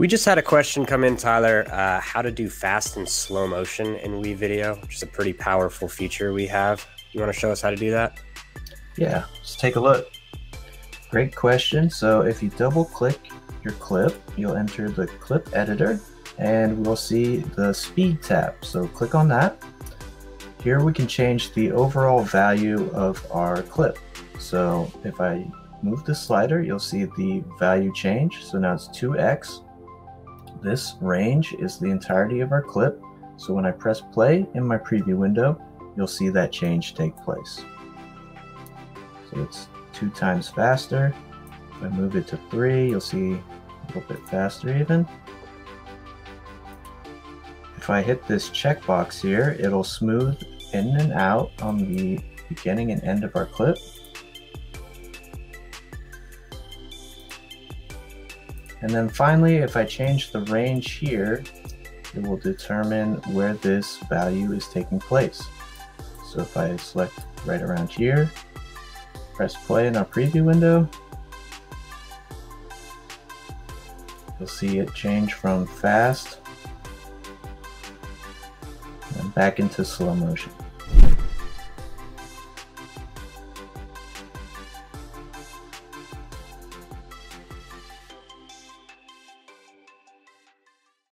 We just had a question come in, Tyler. Uh, how to do fast and slow motion in WeVideo, which is a pretty powerful feature we have. You want to show us how to do that? Yeah, let's take a look. Great question. So if you double click your clip, you'll enter the clip editor and we'll see the speed tab. So click on that. Here we can change the overall value of our clip. So if I move the slider, you'll see the value change. So now it's 2x. This range is the entirety of our clip. So when I press play in my preview window, you'll see that change take place. So it's two times faster. If I move it to three, you'll see a little bit faster even. If I hit this checkbox here, it'll smooth in and out on the beginning and end of our clip. And then finally, if I change the range here, it will determine where this value is taking place. So if I select right around here, press play in our preview window, you'll see it change from fast and back into slow motion.